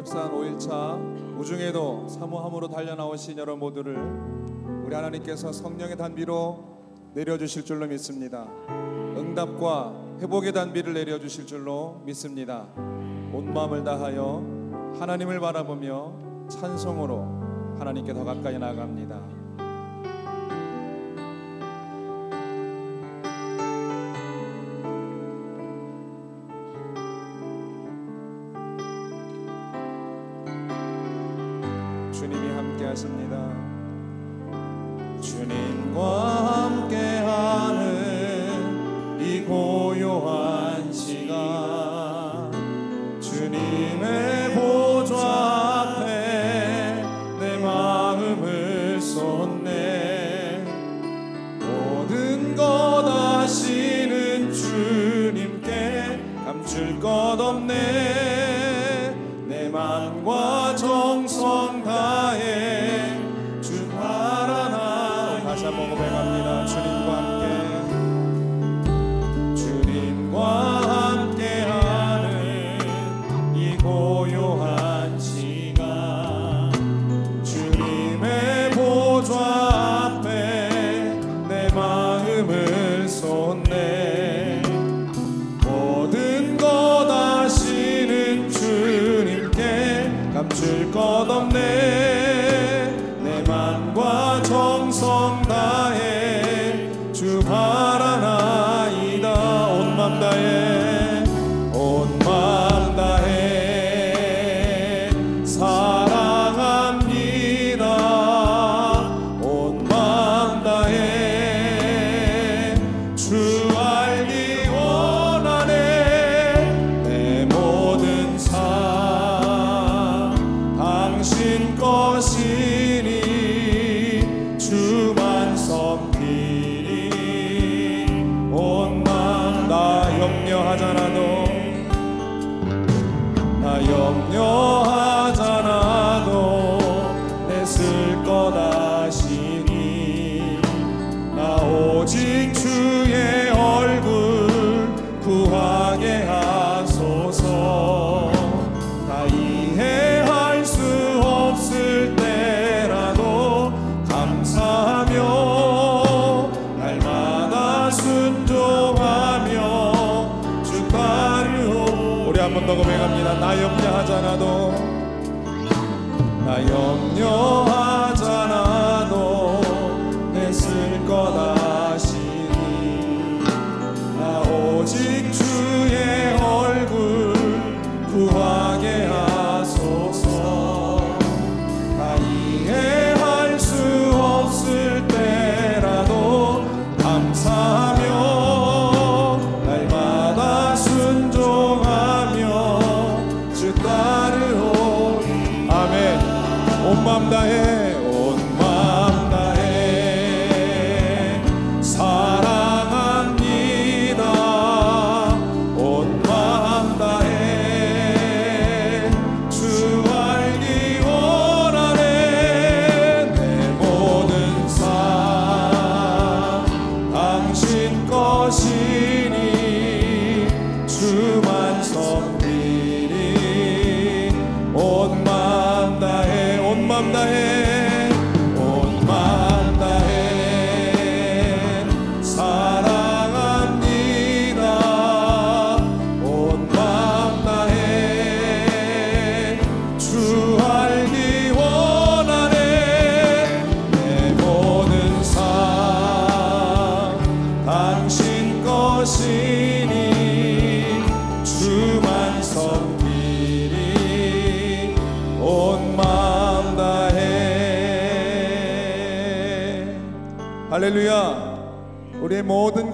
흑산 5일차 우중에도 사모함으로 달려나오신 여러분 모두를 우리 하나님께서 성령의 단비로 내려주실 줄로 믿습니다. 응답과 회복의 단비를 내려주실 줄로 믿습니다. 온 마음을 다하여 하나님을 바라보며 찬송으로 하나님께 더 가까이 나아갑니다.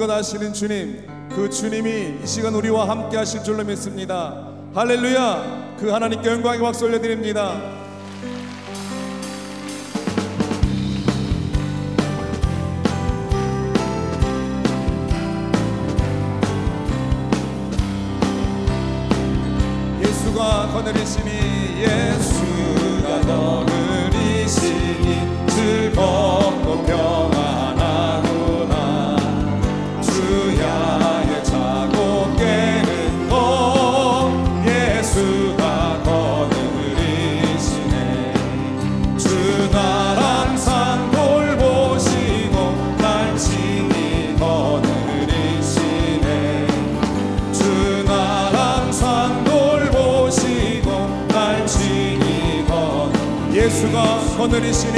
주권하시는 주님 그 주님이 이 시간 우리와 함께 하실 줄로 믿습니다. 할렐루야! 그 하나님께 영광의 박수 올려드립니다. 예수가 거느리시니 즐거워 подались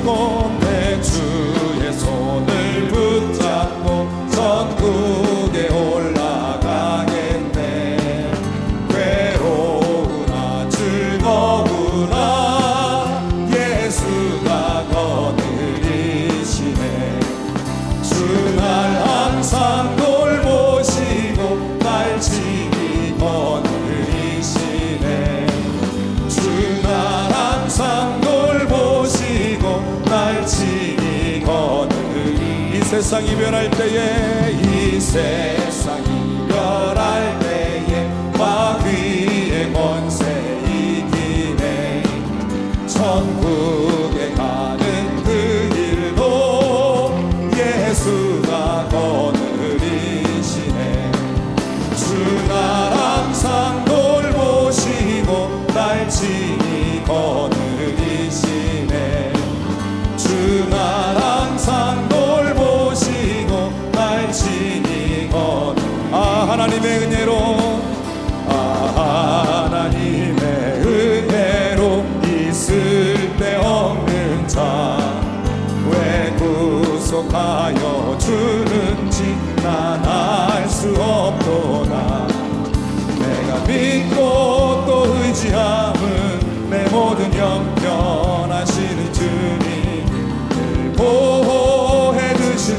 corazón 이별할 때에 이세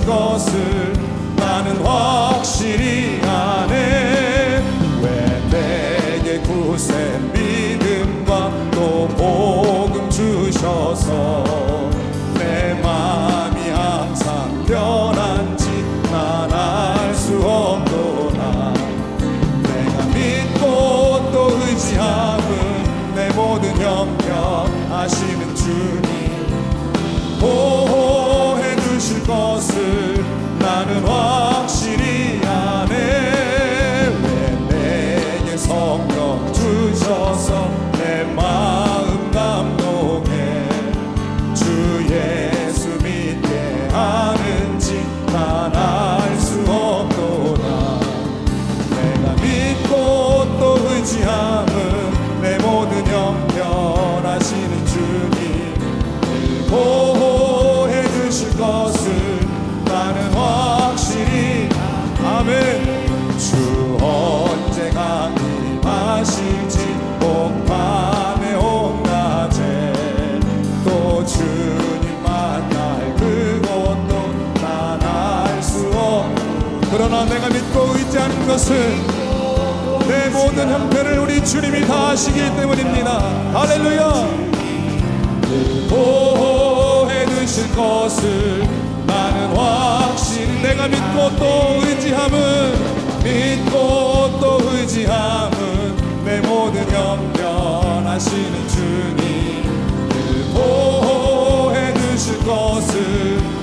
것을 것은 내 모든 형편을 우리 주님이 다 아시기 때문입니다. 할렐루야! 보호해 주실 것을 나는 확신 내가 믿고 또 의지함은 믿고 또 의지함은 내 모든 형편 하시는 주님 보호해 주실 것을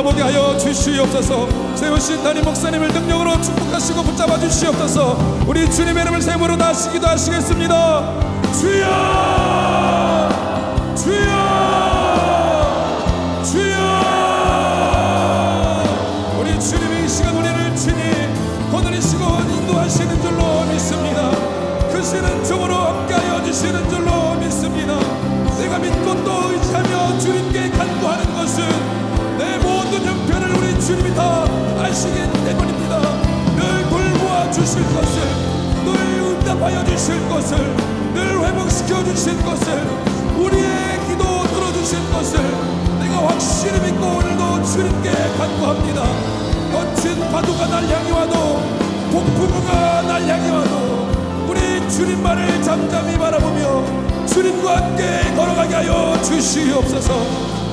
바라보게 하여 주시옵소서. 세우신 담임 목사님을 능력으로 축복하시고 붙잡아 주시옵소서. 우리 주님의 이름을 세모로 다시기도 하시겠습니다. 주여 응답하여 주실 것을 늘 회복시켜 주실 것을 우리의 기도 들어주실 것을 내가 확실히 믿고 오늘도 주님께 간구합니다. 거친 파도가 날 향해 와도 폭풍우가 날 향해 와도 우리 주님만을 잠잠히 바라보며 주님과 함께 걸어가게 하여 주시옵소서.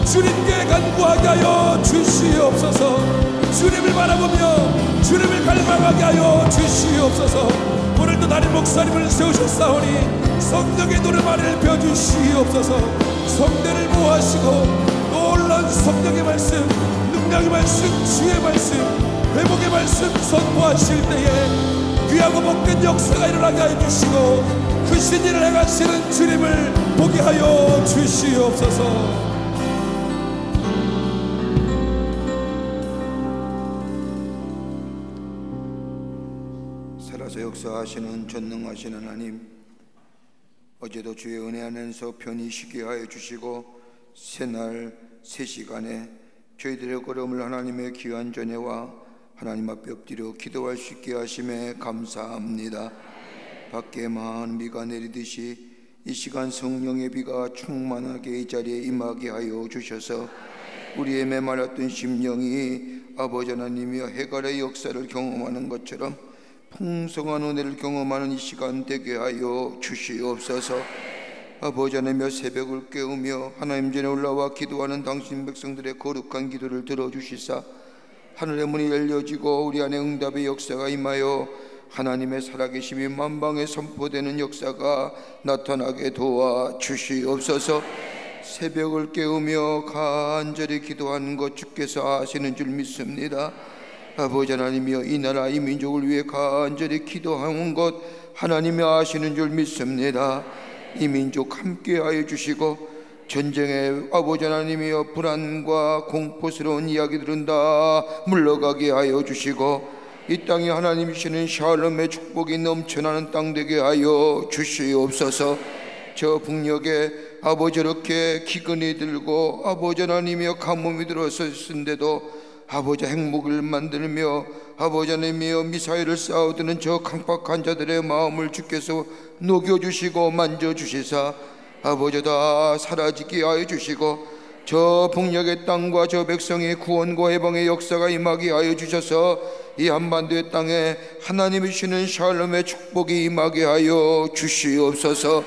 주님께 간구하게 하여 주시옵소서. 주님을 바라보며 주님을 갈망하게 하여 주시옵소서 오늘도 나린 목사님을 세우셨사오니 성령의 노래만을 펴주시옵소서. 성대를 모하시고 놀란 성령의 말씀 능력의 말씀 주의 말씀 회복의 말씀 선포하실 때에 귀하고 복된 역사가 일어나게 하여 주시고 크신 일을 행하시는 주님을 보게 하여 주시옵소서 역사하시는 전능하신 하나님 어제도 주의 은혜 안에서 편히 쉬게 하여 주시고 새날 새 시간에 저희들의 걸음을 하나님의 귀한 전에와 하나님 앞에 엎드려 기도할 수 있게 하심에 감사합니다. 밖에 많은 비가 내리듯이 이 시간 성령의 비가 충만하게 이 자리에 임하게 하여 주셔서 우리의 메말랐던 심령이 아버지 하나님이여 해갈의 역사를 경험하는 것처럼 풍성한 은혜를 경험하는 이 시간 되게 하여 주시옵소서. 아버지 하나님여 새벽을 깨우며 하나님 전에 올라와 기도하는 당신 백성들의 거룩한 기도를 들어주시사 하늘의 문이 열려지고 우리 안에 응답의 역사가 임하여 하나님의 살아계심이 만방에 선포되는 역사가 나타나게 도와 주시옵소서. 새벽을 깨우며 간절히 기도하는 것 주께서 아시는 줄 믿습니다 아버지 하나님이여 이 나라 이 민족을 위해 간절히 기도하는 것 하나님이 아시는 줄 믿습니다. 이 민족 함께하여 주시고 전쟁의 아버지 하나님이여 불안과 공포스러운 이야기들은 다 물러가게 하여 주시고 이 땅이 하나님이시는 샬롬의 축복이 넘쳐나는 땅 되게 하여 주시옵소서. 저 북녘에 아버지 이렇게 기근이 들고 아버지 하나님이여 가뭄이 들어섰는데도 아버지 행복을 만들며 아버지 하나님이여 미사일을 쌓아드는 저 강박한 자들의 마음을 주께서 녹여주시고 만져주시사 아버지 다 사라지게 하여 주시고 저 북녘의 땅과 저 백성의 구원과 해방의 역사가 임하게 하여 주셔서 이 한반도의 땅에 하나님이시는 샬롬의 축복이 임하게 하여 주시옵소서.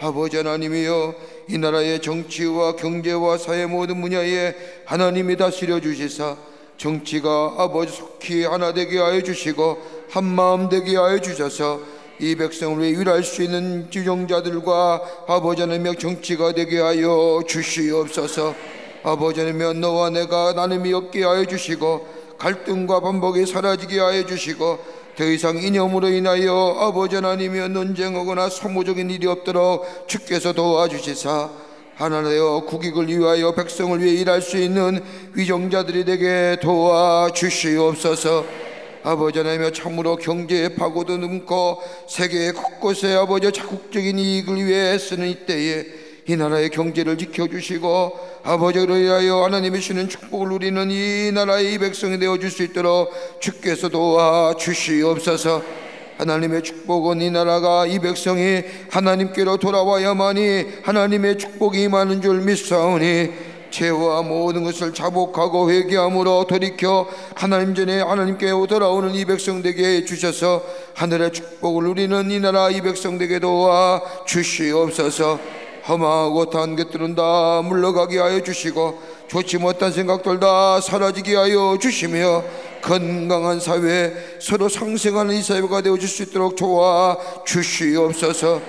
아버지 하나님이여 이 나라의 정치와 경제와 사회 모든 분야에 하나님이 다스려 주시사 정치가 아버지 속히 하나 되게 하여 주시고 한 마음 되게 하여 주셔서 이 백성을 위해 일할 수 있는 지정자들과 아버지 하나님의 정치가 되게 하여 주시옵소서. 아버지 하나님의 너와 내가 나눔이 없게 하여 주시고 갈등과 반복이 사라지게 하여 주시고 더 이상 이념으로 인하여 아버지 하나님의 논쟁하거나 소모적인 일이 없도록 주께서 도와주시사 하나 되어 국익을 위하여 백성을 위해 일할 수 있는 위정자들이 되게 도와주시옵소서. 아버지 하나님의 참으로 경제의 파고도 넘고 세계 곳곳에 아버지 자국적인 이익을 위해 쓰는 이때에 이 나라의 경제를 지켜주시고 아버지로 인하여 하나님이 주는 축복을 누리는 이 나라의 백성이 되어줄 수 있도록 주께서 도와주시옵소서 하나님의 축복은 이 나라가 이 백성이 하나님께로 돌아와야만이 하나님의 축복이 많은 줄 믿사오니 죄와 모든 것을 자복하고 회개함으로 돌이켜 하나님 전에 하나님께 돌아오는 이 백성 되게 주셔서 하늘의 축복을 누리는 이 나라 이 백성 되게 도와 주시옵소서. 험하고 탄 것들은 다 물러가게 하여 주시고 좋지 못한 생각들 다 사라지게 하여 주시며 건강한 사회 서로 상생하는 이 사회가 되어줄 수 있도록 도와 주시옵소서.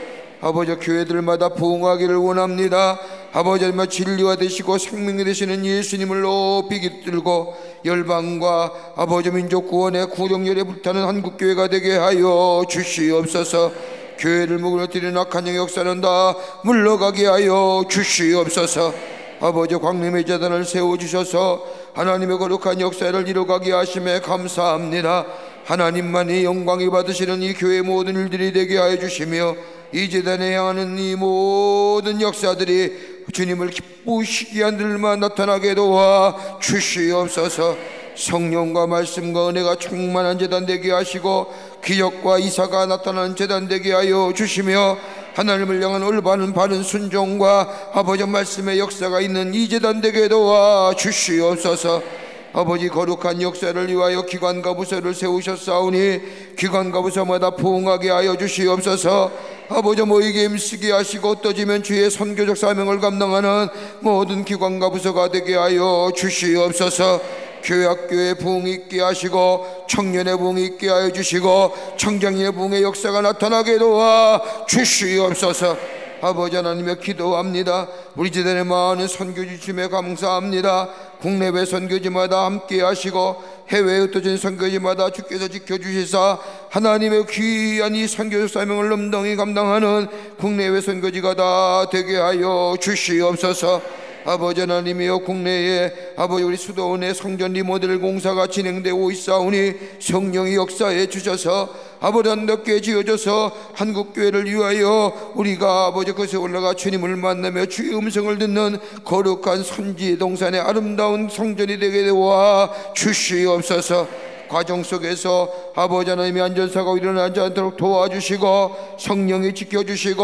아버지 교회들마다 부흥하기를 원합니다. 아버지 진리가 되시고 생명이 되시는 예수님을 높이 깃들고 열방과 아버지 민족 구원의 구정열에 불타는 한국교회가 되게 하여 주시옵소서. 교회를 무너뜨리는 악한 영의 역사는 다 물러가게 하여 주시옵소서 아버지 광림의 재단을 세워주셔서 하나님의 거룩한 역사를 이루가게 하심에 감사합니다. 하나님만이 영광이 받으시는 이 교회 모든 일들이 되게 하여 주시며 이 재단에 향하는 이 모든 역사들이 주님을 기쁘시게 한들만 나타나게 도와 주시옵소서. 성령과 말씀과 은혜가 충만한 재단 되게 하시고 기적과 이사가 나타나는 재단 되게 하여 주시며 하나님을 향한 올바른 바른 순종과 아버지 말씀의 역사가 있는 이 재단 되게 도와 주시옵소서. 아버지 거룩한 역사를 위하여 기관과 부서를 세우셨사오니 기관과 부서마다 부흥하게 하여 주시옵소서. 아버지 모이게 힘쓰게 하시고 떠지면 주의 선교적 사명을 감당하는 모든 기관과 부서가 되게 하여 주시옵소서 교회 학교에 부흥 있게 하시고 청년의 부흥 있게 하여 주시고 청장의 부흥의 역사가 나타나게 도와 주시옵소서. 아버지 하나님의 기도합니다. 우리 지단의 많은 선교지 주심에 감사합니다. 국내외 선교지마다 함께 하시고 해외에 흩어진 선교지마다 주께서 지켜주시사 하나님의 귀한 이 선교적 사명을 넘덩이 감당하는 국내외 선교지가 다 되게 하여 주시옵소서 아버지 하나님이여 국내에 아버지 우리 수도원의 성전 리모델 공사가 진행되고 있사오니 성령이 역사해 주셔서 아버지 한답게 지어져서 한국교회를 위하여 우리가 아버지 그것에 올라가 주님을 만나며 주의 음성을 듣는 거룩한 선지 동산의 아름다운 성전이 되게 되와 주시옵소서 과정 속에서 아버지 하나님의 안전사가 일어나지 않도록 도와주시고 성령이 지켜주시고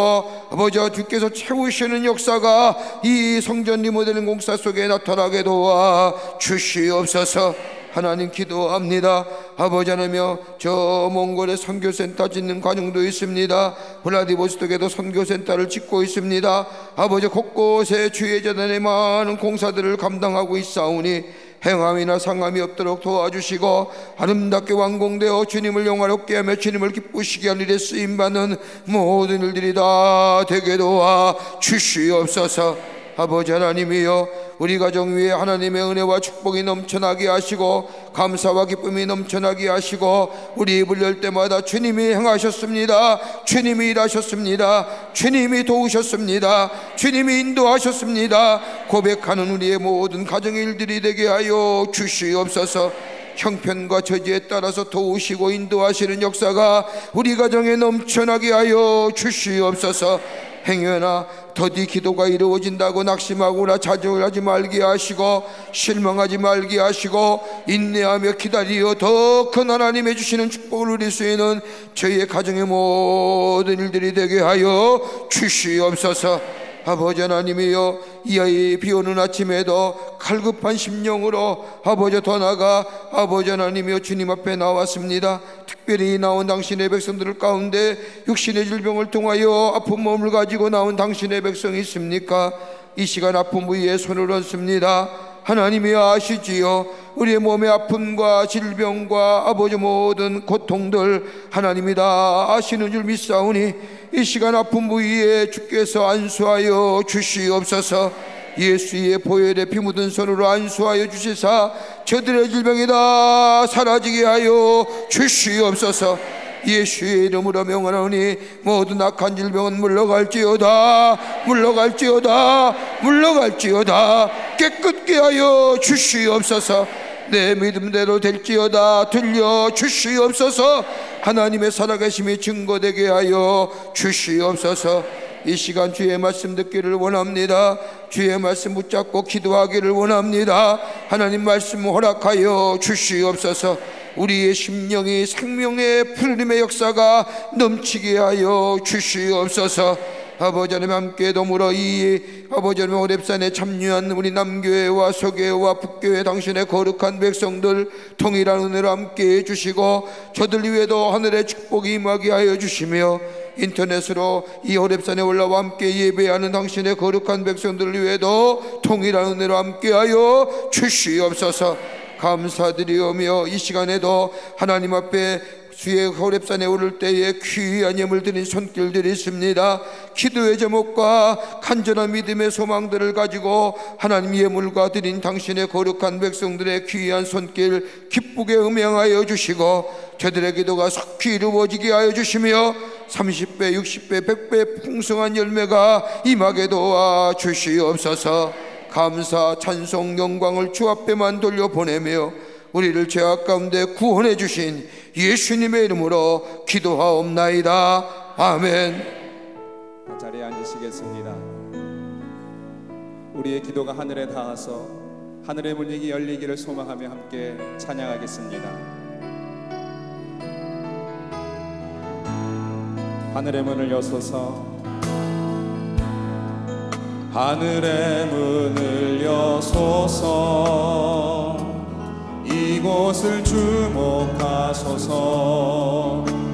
아버지 주께서 채우시는 역사가 이 성전 리모델링 공사 속에 나타나게 도와 주시옵소서 하나님 기도합니다. 아버지 하나며 저 몽골에 선교센터 짓는 과정도 있습니다. 블라디보스톡에도 선교센터를 짓고 있습니다. 아버지 곳곳에 주의 재단의 많은 공사들을 감당하고 있사오니 행함이나 상함이 없도록 도와주시고 아름답게 완공되어 주님을 영화롭게 하며 주님을 기쁘시게 할 일에 쓰임받는 모든 일들이 다 되게 도와 주시옵소서 아버지 하나님이여 우리 가정 위에 하나님의 은혜와 축복이 넘쳐나게 하시고 감사와 기쁨이 넘쳐나게 하시고 우리 입을 열 때마다 주님이 행하셨습니다. 주님이 일하셨습니다. 주님이 도우셨습니다. 주님이 인도하셨습니다. 고백하는 우리의 모든 가정의 일들이 되게 하여 주시옵소서. 형편과 처지에 따라서 도우시고 인도하시는 역사가 우리 가정에 넘쳐나게 하여 주시옵소서 행여나 더디 기도가 이루어진다고 낙심하거나 좌절하지 말게 하시고 실망하지 말게 하시고 인내하며 기다리어 더 큰 하나님의 주시는 축복을 누릴 수 있는 저희의 가정의 모든 일들이 되게 하여 주시옵소서 아버지 하나님이여 이 아이 비 오는 아침에도 갈급한 심령으로 아버지 더 나가 아버지 하나님이여 주님 앞에 나왔습니다. 특별히 나온 당신의 백성들 가운데 육신의 질병을 통하여 아픈 몸을 가지고 나온 당신의 백성이 있습니까? 이 시간 아픈 부위에 손을 얹습니다 하나님이 아시지요. 우리의 몸의 아픔과 질병과 아버지 모든 고통들 하나님이 다 아시는 줄 믿사오니 이 시간 아픈 부위에 주께서 안수하여 주시옵소서. 예수의 보혈에 피 묻은 손으로 안수하여 주시사 저들의 질병이 다 사라지게 하여 주시옵소서 예수의 이름으로 명하노니 모든 악한 질병은 물러갈지어다. 물러갈지어다. 물러갈지어다. 깨끗게 하여 주시옵소서. 내 믿음대로 될지어다. 들려 주시옵소서. 하나님의 살아계심이 증거되게 하여 주시옵소서. 이 시간 주의 말씀 듣기를 원합니다. 주의 말씀 붙잡고 기도하기를 원합니다. 하나님 말씀 허락하여 주시옵소서 우리의 심령이 생명의 풀림의 역사가 넘치게 하여 주시옵소서. 아버지 하나님 함께 더불어 이 아버지 하나님 오랩산에 참여한 우리 남교회와 서교회와 북교회 당신의 거룩한 백성들 통일한 은혜로 함께 해주시고 저들 위에도 하늘의 축복이 임하게 하여 주시며 인터넷으로 이 호랩산에 올라와 함께 예배하는 당신의 거룩한 백성들 위에도 통일한 은혜로 함께하여 주시옵소서 감사드리오며 이 시간에도 하나님 앞에 주의 호랩산에 오를 때에 귀한 예물 드린 손길들이 있습니다. 기도의 제목과 간절한 믿음의 소망들을 가지고 하나님 예물과 드린 당신의 거룩한 백성들의 귀한 손길 기쁘게 음행하여 주시고 저들의 기도가 속히 이루어지게 하여 주시며 30배, 60배, 100배 풍성한 열매가 임하게 도와 주시옵소서 감사, 찬송, 영광을 주 앞에만 돌려보내며 우리를 죄악 가운데 구원해 주신 예수님의 이름으로 기도하옵나이다. 아멘. 자리에 앉으시겠습니다. 우리의 기도가 하늘에 닿아서 하늘의 문이 열리기를 소망하며 함께 찬양하겠습니다. 하늘의 문을 여소서 하늘의 문을 여소서. 이곳을 주목하소서.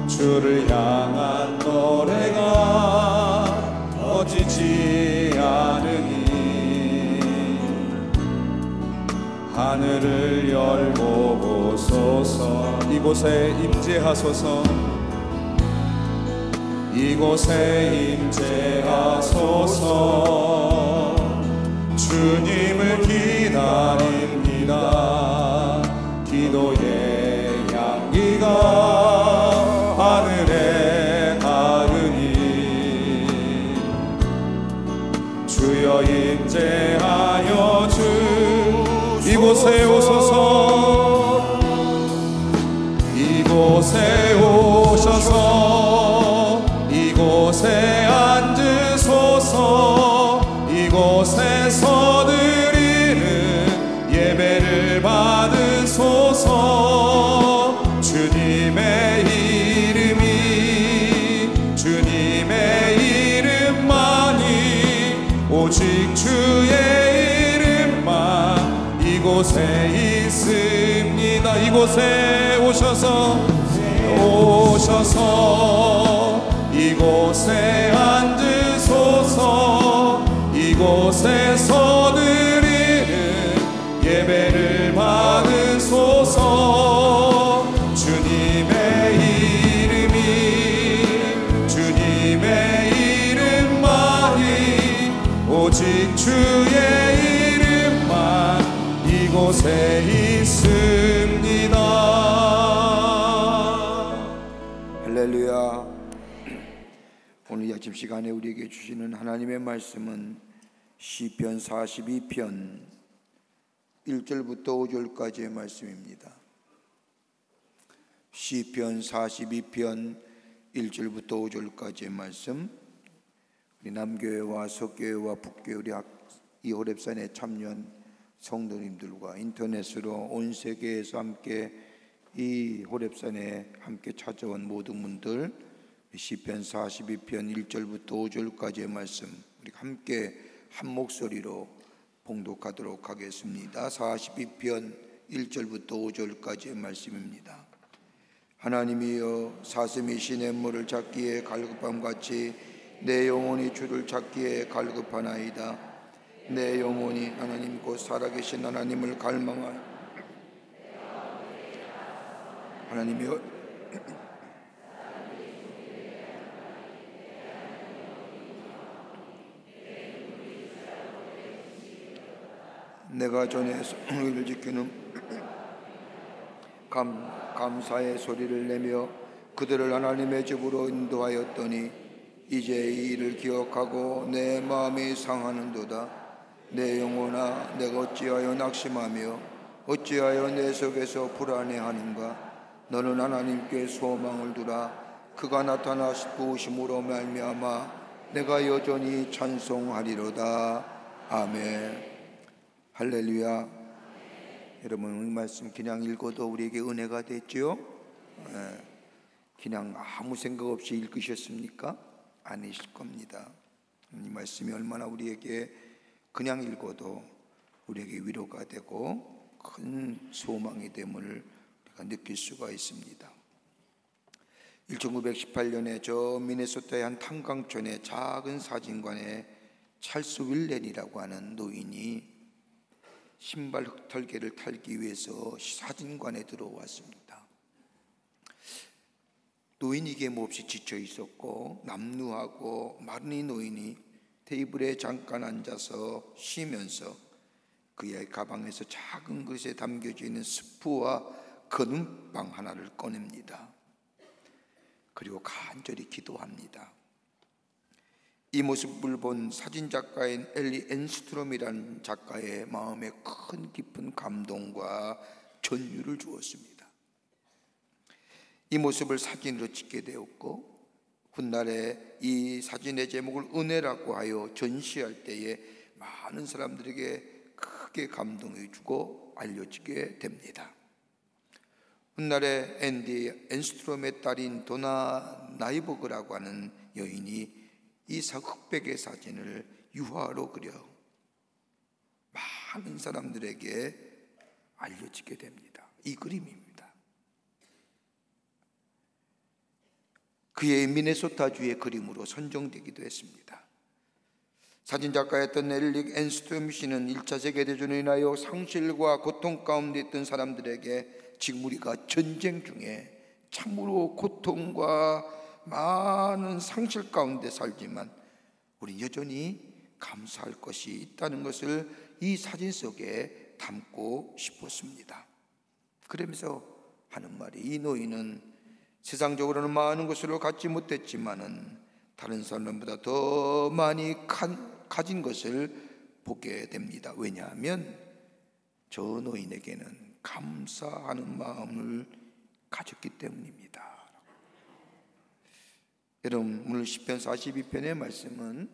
주를 향한 노래가 꺼지지 않으니. 하늘을 열고 보소서. 이곳에 임재하소서 이곳에 임재하소서 주님을 기다립니다. 기도의 향기가 하늘에 닿으니 주여 임재하여 주 이곳에 오소서. 이곳에 이곳에 오셔서 오셔서 이곳에 앉으소서 이곳에서 드리는 예배를 받으소서. 주님의 이름이 주님의 이름만이 오직 주의 이름만 이곳에 아침 시간에 우리에게 주시는 하나님의 말씀은 시편 42편 1절부터 5절까지의 말씀입니다. 시편 42편 1절부터 5절까지의 말씀. 우리 남교회와 서교회와 북교회 우리 학- 이 호랩산에 참여한 성도님들과 인터넷으로 온 세계에서 함께 이 호랩산에 함께 찾아온 모든 분들 시편 42편 1절부터 5절까지의 말씀 우리 함께 한 목소리로 봉독하도록 하겠습니다. 42편 1절부터 5절까지의 말씀입니다. 하나님이여 사슴이 시냇물을 찾기에 갈급함 같이 내 영혼이 주를 찾기에 갈급하나이다. 내 영혼이 하나님 곧 살아계신 하나님을 갈망하여 하나님이여 내가 전에 성의를 지키는 감, 감사의 소리를 내며 그들을 하나님의 집으로 인도하였더니 이제 이 일을 기억하고 내 마음이 상하는도다. 내 영혼아 내가 어찌하여 낙심하며 어찌하여 내 속에서 불안해하는가? 너는 하나님께 소망을 두라. 그가 나타나 부으심으로 말미암아 내가 여전히 찬송하리로다. 아멘 할렐루야. 여러분 이 말씀 그냥 읽어도 우리에게 은혜가 됐죠? 예. 그냥 아무 생각 없이 읽으셨습니까? 아니실 겁니다. 이 말씀이 얼마나 우리에게 그냥 읽어도 우리에게 위로가 되고 큰 소망이 됨을 우리가 느낄 수가 있습니다. 1918년에 저 미네소타의 한 탄광촌의 작은 사진관에 찰스 윌렌이라고 하는 노인이 신발 흙털개를 탈기 위해서 사진관에 들어왔습니다. 노인이 몹시 지쳐 있었고 남루하고 마른 이 노인이 테이블에 잠깐 앉아서 쉬면서 그의 가방에서 작은 것에 담겨져 있는 스프와 거름빵 하나를 꺼냅니다. 그리고 간절히 기도합니다. 이 모습을 본 사진 작가인 엘리 엔스트롬이라는 작가의 마음에 큰 깊은 감동과 전율을 주었습니다. 이 모습을 사진으로 찍게 되었고 훗날에 이 사진의 제목을 은혜라고 하여 전시할 때에 많은 사람들에게 크게 감동해 주고 알려지게 됩니다. 훗날에 앤디 엔스트롬의 딸인 도나 나이버그라고 하는 여인이 이 흑백의 사진을 유화로 그려 많은 사람들에게 알려지게 됩니다. 이 그림입니다. 그의 미네소타주의 그림으로 선정되기도 했습니다. 사진작가였던 엘릭 앤스톰 씨는 1차 세계대전으로 인하여 상실과 고통 가운데 있던 사람들에게 지금 우리가 전쟁 중에 참으로 고통과 많은 상실 가운데 살지만 우리 여전히 감사할 것이 있다는 것을 이 사진 속에 담고 싶었습니다. 그러면서 하는 말이 이 노인은 세상적으로는 많은 것을 갖지 못했지만은 다른 사람보다 더 많이 가진 것을 보게 됩니다. 왜냐하면 저 노인에게는 감사하는 마음을 가졌기 때문입니다. 여러분 오늘 10편 42편의 말씀은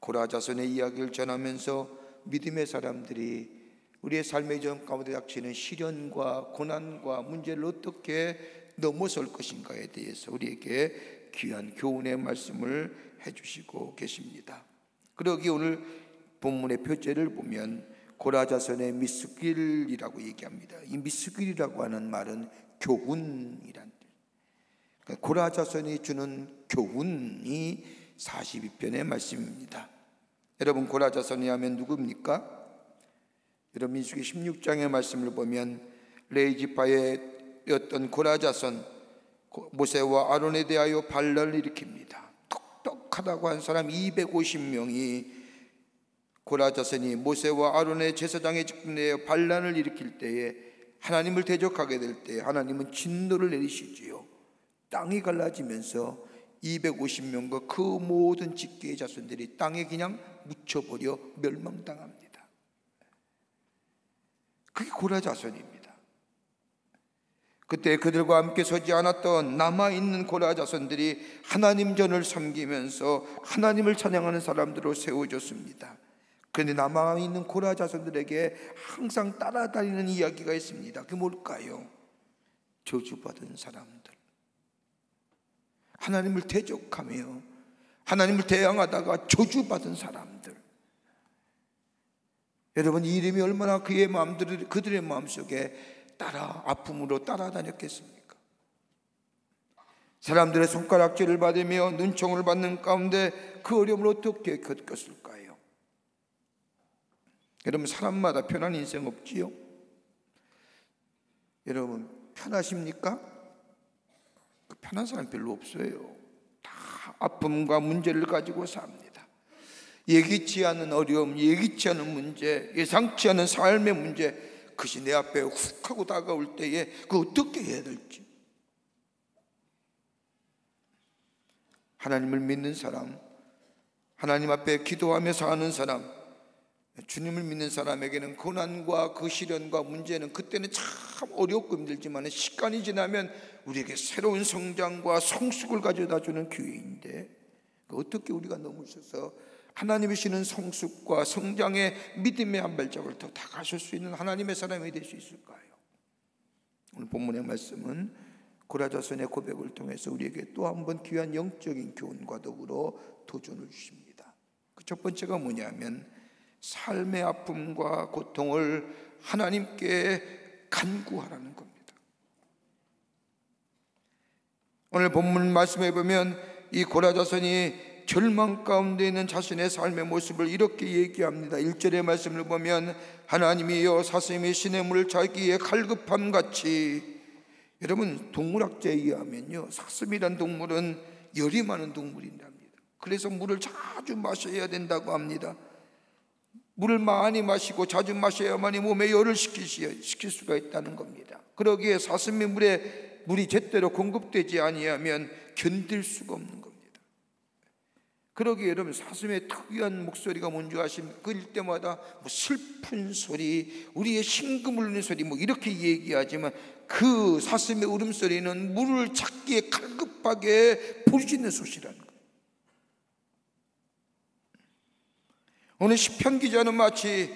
고라 자손의 이야기를 전하면서 믿음의 사람들이 우리의 삶의 전 가운데 닥치는 시련과 고난과 문제를 어떻게 넘어설 것인가에 대해서 우리에게 귀한 교훈의 말씀을 해주시고 계십니다. 그러기 오늘 본문의 표제를 보면 고라자손의 미스길이라고 얘기합니다. 이 미스길이라고 하는 말은 교훈이란 그러니까 고라자손이 주는 교훈이 42편의 말씀입니다. 여러분 고라자손이 하면 누굽니까? 여러분 민수기 16장의 말씀을 보면 레이지파의 어떤 고라자손 모세와 아론에 대하여 반란을 일으킵니다. 똑똑하다고 한 사람 250명이 고라자손이 모세와 아론의 제사장에 집중되어 반란을 일으킬 때에 하나님을 대적하게 될 때 하나님은 진노를 내리시지요. 땅이 갈라지면서 250명과 그 모든 직계의 자손들이 땅에 그냥 묻혀버려 멸망당합니다. 그게 고라 자손입니다. 그때 그들과 함께 서지 않았던 남아있는 고라 자손들이 하나님 전을 섬기면서 하나님을 찬양하는 사람들로 세워졌습니다. 그런데 남아있는 고라 자손들에게 항상 따라다니는 이야기가 있습니다. 그게 뭘까요? 저주받은 사람들. 하나님을 대적하며 하나님을 대항하다가 저주받은 사람들. 여러분 이 이름이 얼마나 그의 마음들 그들의 마음속에 따라 아픔으로 따라다녔겠습니까? 사람들의 손가락질을 받으며 눈총을 받는 가운데 그 어려움을 어떻게 겪었을까요? 여러분 사람마다 편한 인생 없지요? 여러분 편하십니까? 그 편한 사람 별로 없어요. 다 아픔과 문제를 가지고 삽니다. 예기치 않은 어려움, 예기치 않은 문제, 예상치 않은 삶의 문제, 그것이 내 앞에 훅 하고 다가올 때에 그 어떻게 해야 될지. 하나님을 믿는 사람, 하나님 앞에 기도하며 사는 사람, 주님을 믿는 사람에게는 고난과 그 시련과 문제는 그때는 참 어렵고 힘들지만 시간이 지나면 우리에게 새로운 성장과 성숙을 가져다 주는 기회인데 어떻게 우리가 넘으셔서 하나님이 시는 성숙과 성장의 믿음의 한 발짝을 더 다가설 수 있는 하나님의 사람이 될 수 있을까요? 오늘 본문의 말씀은 고라자선의 고백을 통해서 우리에게 또 한 번 귀한 영적인 교훈과 더불어 도전을 주십니다. 그 첫 번째가 뭐냐면 삶의 아픔과 고통을 하나님께 간구하라는 겁니다. 오늘 본문 말씀해 보면 이 고라자선이 절망 가운데 있는 자신의 삶의 모습을 이렇게 얘기합니다. 1절의 말씀을 보면 하나님이여 사슴이 신의 물을 자기의 칼급함 같이 여러분 동물학자에 의하면요 사슴이란 동물은 열이 많은 동물이랍니다. 그래서 물을 자주 마셔야 된다고 합니다. 물을 많이 마시고 자주 마셔야만이 몸에 열을 시킬 수가 있다는 겁니다. 그러기에 사슴의 물에 물이 제대로 공급되지 아니하면 견딜 수가 없는 겁니다. 그러기에 여러분 사슴의 특유한 목소리가 뭔지 아십니까? 그일 때마다 뭐 슬픈 소리, 우리의 심금 울리는 소리 뭐 이렇게 얘기하지만 그 사슴의 울음소리는 물을 찾기에 갈급하게 부르짖는 소리라는 거예요. 오늘 시편 기자는 마치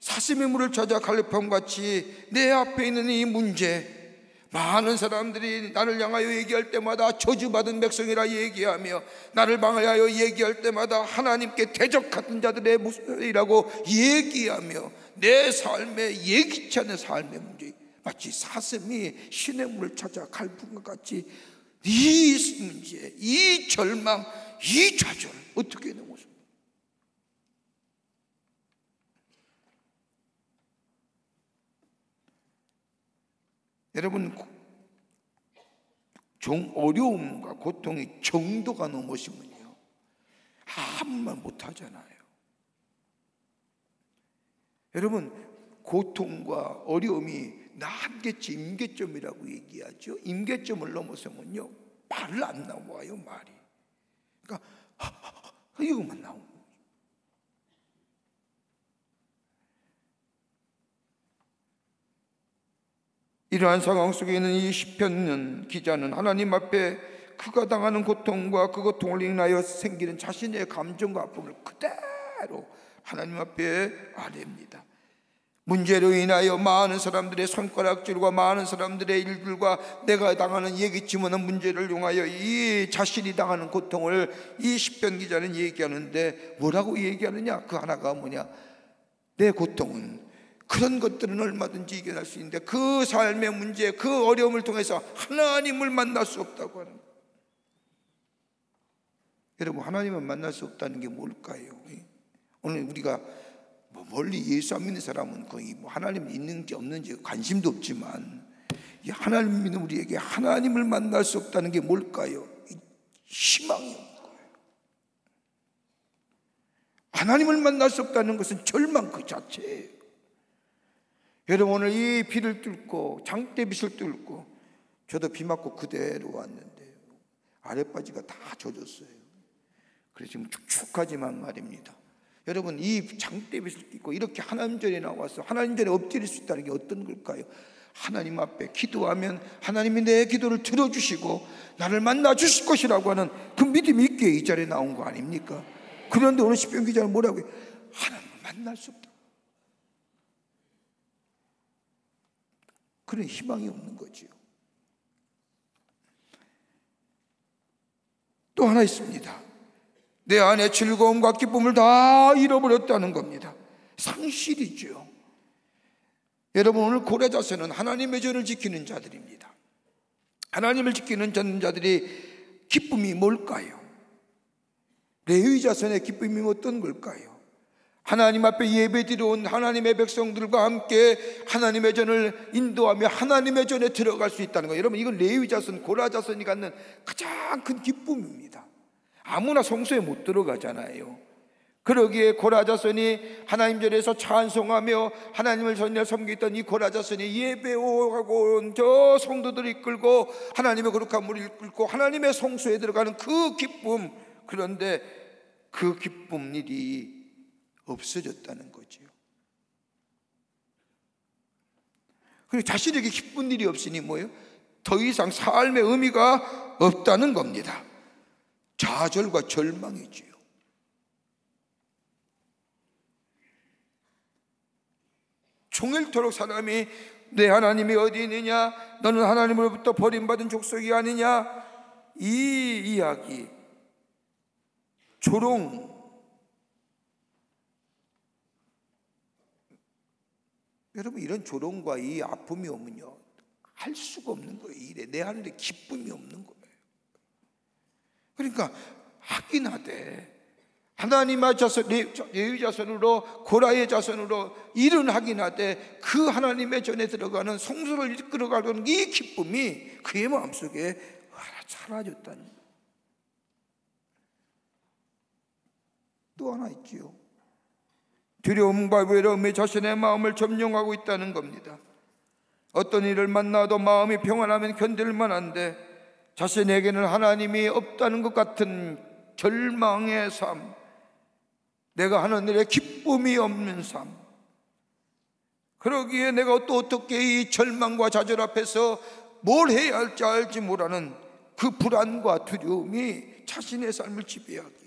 사슴의 물을 찾아 갈렙함 같이 내 앞에 있는 이 문제 많은 사람들이 나를 향하여 얘기할 때마다 저주받은 백성이라 얘기하며 나를 방하여 얘기할 때마다 하나님께 대적하던 자들의 모습이라고 얘기하며 내 삶에 예기치 않은 삶의 문제 마치 사슴이 신의 물을 찾아 갈픈 것 같이 이 문제, 이 절망, 이 좌절 어떻게 넘어서 여러분 정 어려움과 고통의 정도가 넘으시면요 아무 말 못하잖아요. 여러분 고통과 어려움이 난계치 임계점이라고 얘기하죠. 임계점을 넘어서면요 말을 안 나와요 말이. 그러니까 이것만 나옵니다. 이러한 상황 속에 있는 이 시편 기자는 하나님 앞에 그가 당하는 고통과 그 고통을 인하여 생기는 자신의 감정과 아픔을 그대로 하나님 앞에 아뢰입니다. 문제로 인하여 많은 사람들의 손가락질과 많은 사람들의 일들과 내가 당하는 예기치 못한 문제를 용하여 이 자신이 당하는 고통을 이 시편 기자는 얘기하는데 뭐라고 얘기하느냐? 그 하나가 뭐냐? 내 고통은 그런 것들은 얼마든지 이겨낼 수 있는데 그 삶의 문제, 그 어려움을 통해서 하나님을 만날 수 없다고 하는 거예요. 여러분, 하나님을 만날 수 없다는 게 뭘까요? 오늘 우리가 뭐 멀리 예수 안 믿는 사람은 거의 뭐 하나님 있는지 없는지 관심도 없지만 하나님 믿는 우리에게 하나님을 만날 수 없다는 게 뭘까요? 희망이 없는 거예요. 하나님을 만날 수 없다는 것은 절망 그 자체예요. 여러분 오늘 이 비를 뚫고 장대빛을 뚫고 저도 비 맞고 그대로 왔는데 아랫바지가 다 젖었어요. 그래서 지금 축축하지만 말입니다. 여러분 이 장대빛을 뚫고 이렇게 하나님 전에 나와서 하나님 전에 엎드릴 수 있다는 게 어떤 걸까요? 하나님 앞에 기도하면 하나님이 내 기도를 들어주시고 나를 만나 주실 것이라고 하는 그 믿음이 있게 이 자리에 나온 거 아닙니까? 그런데 오늘 시편 기자는 뭐라고 해요? 하나님 만날 수 없다. 그런 희망이 없는 거지요. 또 하나 있습니다. 내 안에 즐거움과 기쁨을 다 잃어버렸다는 겁니다. 상실이죠. 여러분 오늘 고레자서는 하나님의 전을 지키는 자들입니다. 하나님을 지키는 전자들이 기쁨이 뭘까요? 레위 자손의 기쁨이 어떤 걸까요? 하나님 앞에 예배드려 온 하나님의 백성들과 함께 하나님의 전을 인도하며 하나님의 전에 들어갈 수 있다는 거예요. 여러분 이건 레위 자손, 고라 자손이 갖는 가장 큰 기쁨입니다. 아무나 성소에 못 들어가잖아요. 그러기에 고라자손이 하나님 전에서 찬송하며 하나님을 전혀 섬기던 이 고라자손이 예배하고 온 저 성도들을 이끌고 하나님의 거룩한 물을 이끌고 하나님의 성소에 들어가는 그 기쁨 그런데 그 기쁨 일이 없어졌다는 거지요. 그리고 자신에게 기쁜 일이 없으니 뭐예요? 더 이상 삶의 의미가 없다는 겁니다. 좌절과 절망이지요. 종일토록 사람이 내 하나님이 어디 있느냐? 너는 하나님으로부터 버림받은 족속이 아니냐? 이 이야기 조롱 여러분 이런 조롱과 이 아픔이 오면요 할 수가 없는 거예요. 이래 내 하늘에 기쁨이 없는 거예요. 그러니까 하긴 하되 하나님의 자손, 예의 자손으로 고라의 자손으로 일은 하긴 하되 그 하나님의 전에 들어가는 성소를 이끌어가는 이 기쁨이 그의 마음속에 사라졌다는. 또 하나 있지요. 두려움과 외로움이 자신의 마음을 점령하고 있다는 겁니다. 어떤 일을 만나도 마음이 평안하면 견딜 만한데 자신에게는 하나님이 없다는 것 같은 절망의 삶, 내가 하는 일에 기쁨이 없는 삶. 그러기에 내가 또 어떻게 이 절망과 좌절 앞에서 뭘 해야 할지 알지 못하는 그 불안과 두려움이 자신의 삶을 지배하기에.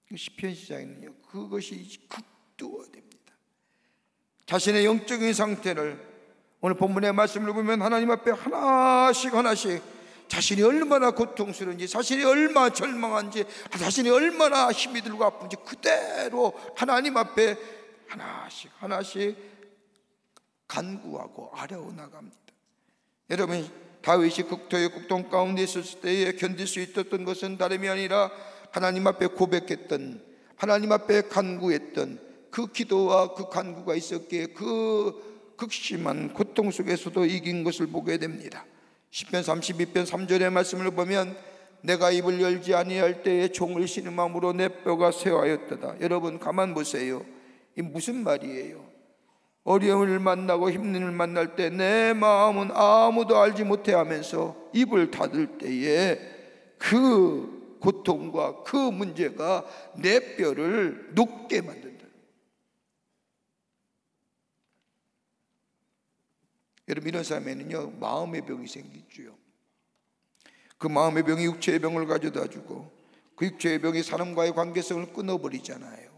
그 시편 시장에는요, 그것이 극도화됩니다. 자신의 영적인 상태를 오늘 본문의 말씀을 보면 하나님 앞에 하나씩 하나씩 자신이 얼마나 고통스러운지, 자신이 얼마나 절망한지, 자신이 얼마나 힘이 들고 아픈지 그대로 하나님 앞에 하나씩 하나씩 간구하고 아뢰어 나갑니다. 여러분 다윗이 국토의 국통 가운데 있었을 때에 견딜 수 있었던 것은 다름이 아니라 하나님 앞에 고백했던 하나님 앞에 간구했던 그 기도와 그 간구가 있었기에 그 극심한 고통 속에서도 이긴 것을 보게 됩니다. 10편 32편 3절의 말씀을 보면 내가 입을 열지 아니할 때에 종을 신음함으로 내 뼈가 쇠하였다 여러분 가만 보세요. 이 무슨 말이에요? 어려움을 만나고 힘든 일 만날 때 내 마음은 아무도 알지 못해 하면서 입을 닫을 때에 그 고통과 그 문제가 내 뼈를 녹게 만든다. 여러분 이런 사람에는요 마음의 병이 생기죠. 그 마음의 병이 육체의 병을 가져다 주고 그 육체의 병이 사람과의 관계성을 끊어버리잖아요.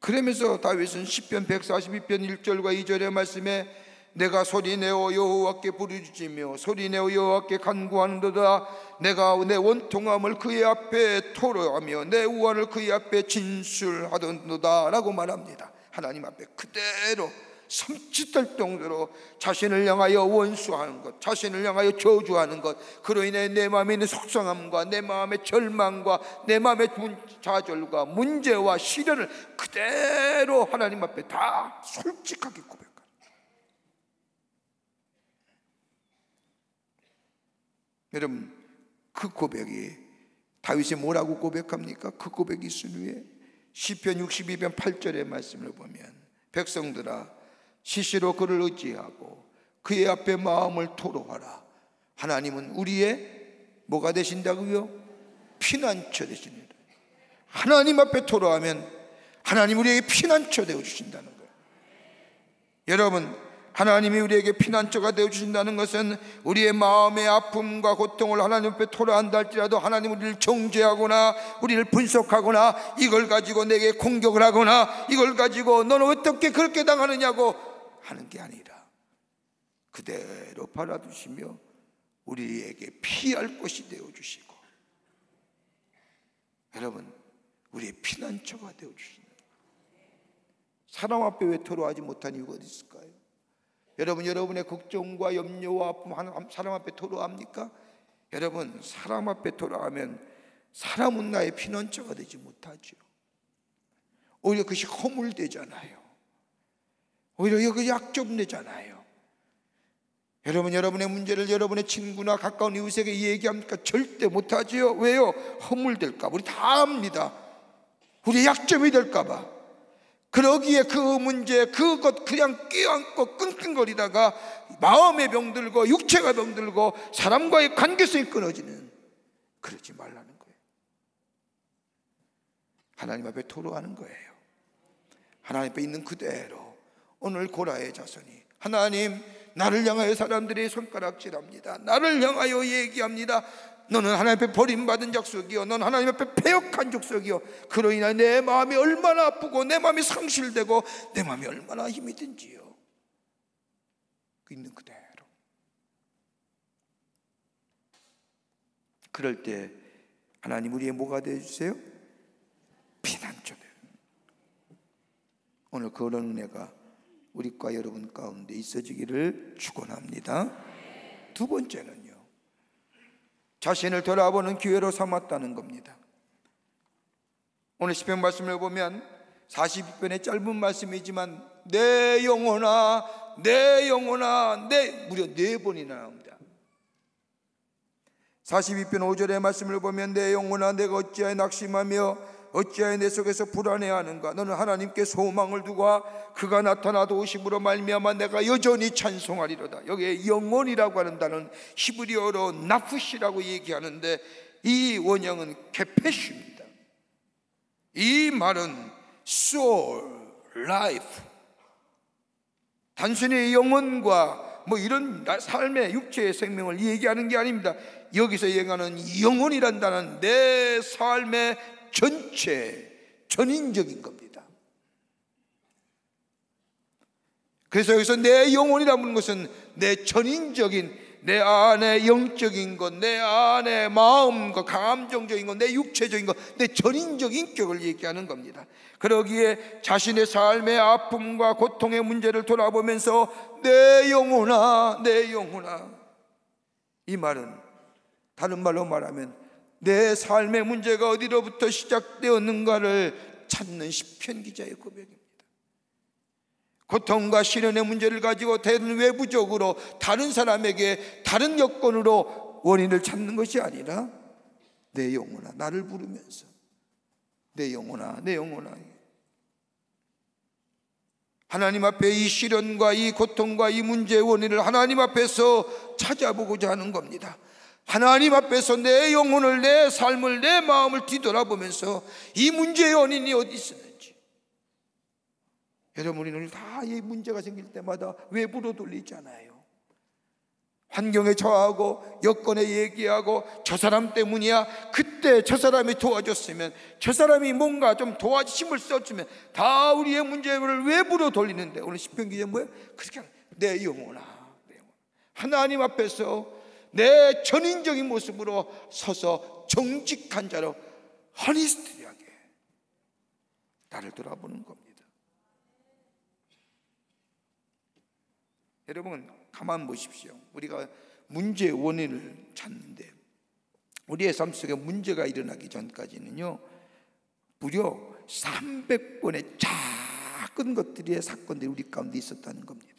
그러면서 다윗은 시편 142편 1절과 2절의 말씀에 내가 소리내어 여호와께 부르짖으며 소리내어 여호와께 간구하는도다. 내가 내 원통함을 그의 앞에 토로하며 내 우환을 그의 앞에 진술하던도다 라고 말합니다. 하나님 앞에 그대로 섬찟할 정도로 자신을 향하여 원수하는 것, 자신을 향하여 저주하는 것, 그로 인해 내 마음에 있는 속상함과 내 마음의 절망과 내 마음의 좌절과 문제와 시련을 그대로 하나님 앞에 다 솔직하게 고백하는 여러분, 그 고백이 다윗이 뭐라고 고백합니까? 그 고백이 있은 후에 시편 62편 8절의 말씀을 보면 백성들아 시시로 그를 의지하고 그의 앞에 마음을 토로하라. 하나님은 우리의 뭐가 되신다고요? 피난처 되십니다. 하나님 앞에 토로하면 하나님 우리에게 피난처 되어 주신다는 거예요. 여러분, 하나님이 우리에게 피난처가 되어 주신다는 것은 우리의 마음의 아픔과 고통을 하나님 앞에 토로한다 할지라도 하나님 우리를 정죄하거나 우리를 분석하거나 이걸 가지고 내게 공격을 하거나 이걸 가지고 너는 어떻게 그렇게 당하느냐고 하는 게 아니라 그대로 받아두시며 우리에게 피할 곳이 되어 주시고 여러분 우리의 피난처가 되어 주시는 사람 앞에 왜 토로하지 못한 이유가 어디 있을까요? 여러분 여러분의 걱정과 염려와 아픔 사람 앞에 토로합니까? 여러분 사람 앞에 토로하면 사람은 나의 피난처가 되지 못하죠. 오히려 그것이 허물되잖아요. 오히려 이거 약점되잖아요. 여러분 여러분의 문제를 여러분의 친구나 가까운 이웃에게 얘기합니까? 절대 못하지요. 왜요? 허물될까 우리 다 압니다. 우리 약점이 될까 봐. 그러기에 그 문제, 그것 그냥 끼안고 끙끙거리다가 마음의 병들고 육체가 병들고 사람과의 관계성이 끊어지는 그러지 말라는 거예요. 하나님 앞에 토로하는 거예요. 하나님 앞에 있는 그대로 오늘 고라의 자손이 하나님 나를 향하여 사람들이 손가락질합니다. 나를 향하여 얘기합니다. 너는 하나님 앞에 버림받은 족속이요. 너는 하나님 앞에 폐역한 족속이요. 그로 인하여 내 마음이 얼마나 아프고 내 마음이 상실되고 내 마음이 얼마나 힘이 든지요. 그 있는 그대로. 그럴 때 하나님 우리의 뭐가 되어주세요? 피난처 되 오늘 그런 은혜가 우리과 여러분 가운데 있어지기를 축원합니다. 두 번째는요. 자신을 돌아보는 기회로 삼았다는 겁니다. 오늘 시편 말씀을 보면 42편의 짧은 말씀이지만 내 영혼아 내 영혼아 내 무려 네 번이나 나옵니다. 42편 5절의 말씀을 보면 내 영혼아 내가 어찌하여 낙심하며 어찌하여 내 속에서 불안해하는가? 너는 하나님께 소망을 두고 그가 나타나 도우심으로 말미암아 내가 여전히 찬송하리로다. 여기에 영혼이라고 하는 단어는 히브리어로 나푸시라고 얘기하는데 이 원형은 케페시입니다. 이 말은 soul, life. 단순히 영혼과 뭐 이런 삶의 육체의 생명을 얘기하는 게 아닙니다. 여기서 얘기하는 영혼이란 단어는 내 삶의 전체 전인적인 겁니다. 그래서 여기서 내 영혼이라는 것은 내 전인적인 내 안에 영적인 것, 내 안에 마음과 감정적인 것, 내 육체적인 것, 내 전인적 인격을 얘기하는 겁니다. 그러기에 자신의 삶의 아픔과 고통의 문제를 돌아보면서 내 영혼아, 내 영혼아. 이 말은 다른 말로 말하면 내 삶의 문제가 어디로부터 시작되었는가를 찾는 시편 기자의 고백입니다. 고통과 시련의 문제를 가지고 다른 외부적으로 다른 사람에게 다른 여건으로 원인을 찾는 것이 아니라 내 영혼아 나를 부르면서 내 영혼아 내 영혼아 하나님 앞에 이 시련과 이 고통과 이 문제의 원인을 하나님 앞에서 찾아보고자 하는 겁니다. 하나님 앞에서 내 영혼을, 내 삶을, 내 마음을 뒤돌아보면서 이 문제의 원인이 어디 있었는지. 여러분, 우리는 다 이 문제가 생길 때마다 외부로 돌리잖아요. 환경에 처하고 여건에 얘기하고 저 사람 때문이야. 그때 저 사람이 도와줬으면 저 사람이 뭔가 좀 도와힘을 써주면 다 우리의 문제를 외부로 돌리는데 오늘 시편 기자 뭐예요? 그렇게 내 영혼아. 하나님 앞에서 내 전인적인 모습으로 서서 정직한 자로 허니스트리하게 나를 돌아보는 겁니다. 여러분 가만 보십시오. 우리가 문제의 원인을 찾는데 우리의 삶 속에 문제가 일어나기 전까지는요 무려 300번의 작은 것들의 사건들이 우리 가운데 있었다는 겁니다.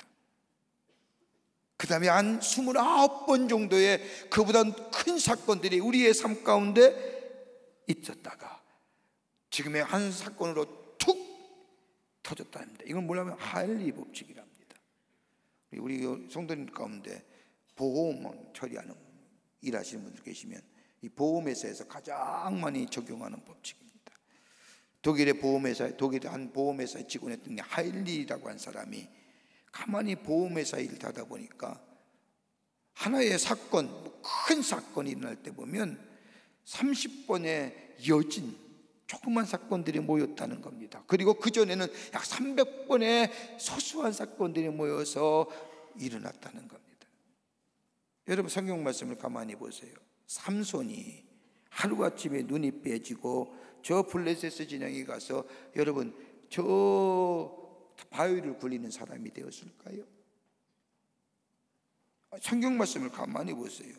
그 다음에 한 29번 정도의 그보다 큰 사건들이 우리의 삶 가운데 있었다가 지금의 한 사건으로 툭 터졌다합니다. 이건 뭐냐면 하일리 법칙이랍니다. 우리 성도님 가운데 보험 처리하는 일하시는 분들 계시면 이 보험회사에서 가장 많이 적용하는 법칙입니다. 독일의 보험회사, 독일의 한 보험회사 직원이었던 하일리라고 한 사람이 가만히 보험회사 일을 하다 보니까 하나의 사건, 뭐큰 사건이 일어날 때 보면 30번의 여진, 조그만 사건들이 모였다는 겁니다. 그리고 그전에는 약 300번의 소소한 사건들이 모여서 일어났다는 겁니다. 여러분 성경 말씀을 가만히 보세요. 삼손이 하루아침에 눈이 빼지고 저 블레셋 진영에 가서 여러분 저 바위를 굴리는 사람이 되었을까요? 성경 말씀을 가만히 보세요.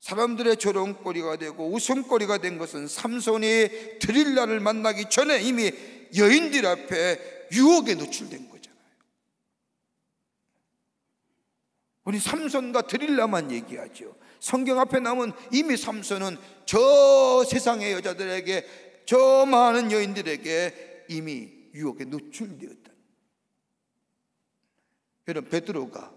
사람들의 조롱거리가 되고 웃음거리가 된 것은 삼손이 드릴라를 만나기 전에 이미 여인들 앞에 유혹에 노출된 거잖아요. 우리 삼손과 드릴라만 얘기하죠. 성경 앞에 남은 이미 삼손은 저 세상의 여자들에게 저 많은 여인들에게 이미 유혹에 노출되었다. 여러분 베드로가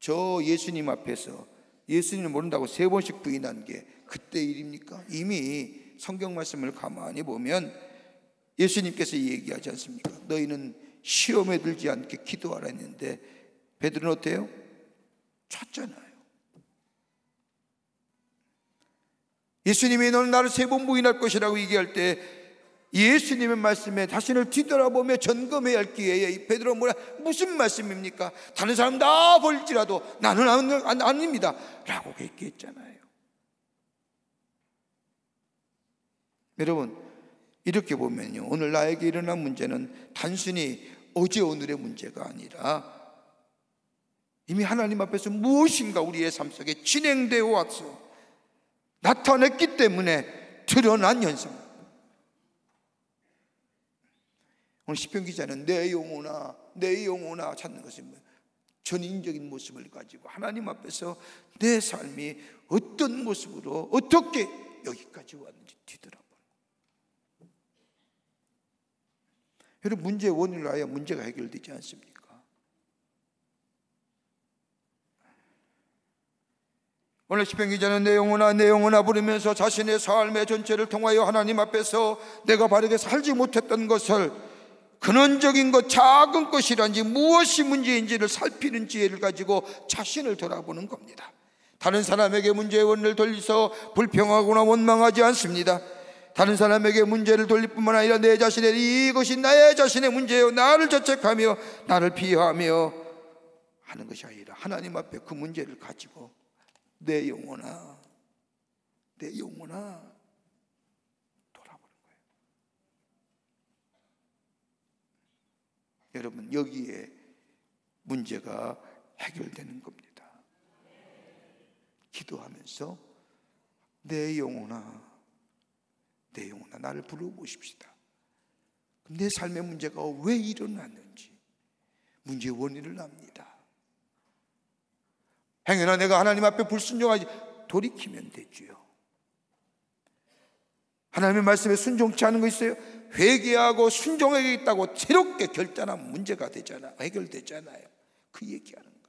저 예수님 앞에서 예수님을 모른다고 세 번씩 부인한 게 그때 일입니까? 이미 성경 말씀을 가만히 보면 예수님께서 얘기하지 않습니까? 너희는 시험에 들지 않게 기도하라 했는데 베드로는 어때요? 쳤잖아요. 예수님이 너는 나를 세 번 부인할 것이라고 얘기할 때 예수님의 말씀에 자신을 뒤돌아보며 점검해야 할 기회에 베드로 뭐라 무슨 말씀입니까? 다른 사람 다 볼지라도 나는 안, 닙니다 라고 얘기했잖아요. 여러분 이렇게 보면요 오늘 나에게 일어난 문제는 단순히 어제 오늘의 문제가 아니라 이미 하나님 앞에서 무엇인가 우리의 삶 속에 진행되어 왔어 나타냈기 때문에 드러난 현상 오늘 시편 기자는 내 영혼아, 내 영혼아 찾는 것은 뭐 전인적인 모습을 가지고 하나님 앞에서 내 삶이 어떤 모습으로 어떻게 여기까지 왔는지 뒤돌아보는. 여러분 문제의 원인을 아야 문제가 해결되지 않습니까? 오늘 시편 기자는 내 영혼아 내 영혼아 부르면서 자신의 삶의 전체를 통하여 하나님 앞에서 내가 바르게 살지 못했던 것을 근원적인 것, 작은 것이란지 무엇이 문제인지를 살피는 지혜를 가지고 자신을 돌아보는 겁니다. 다른 사람에게 문제의 원을 돌려서 불평하거나 원망하지 않습니다. 다른 사람에게 문제를 돌릴 뿐만 아니라 내 자신의 이것이 나의 자신의 문제요. 나를 자책하며 나를 비하하며 하는 것이 아니라 하나님 앞에 그 문제를 가지고 내 영혼아, 내 영혼아, 여러분 여기에 문제가 해결되는 겁니다. 기도하면서 내 영혼아, 내 영혼아 나를 불러보십시다. 내 삶의 문제가 왜 일어났는지 문제의 원인을 압니다. 행여나 내가 하나님 앞에 불순종하지 돌이키면 되지요. 하나님의 말씀에 순종치 않은 거 있어요? 회개하고 순종하겠다고 새롭게 결단하면 문제가 되잖아. 해결되잖아요. 그 얘기하는 거예요.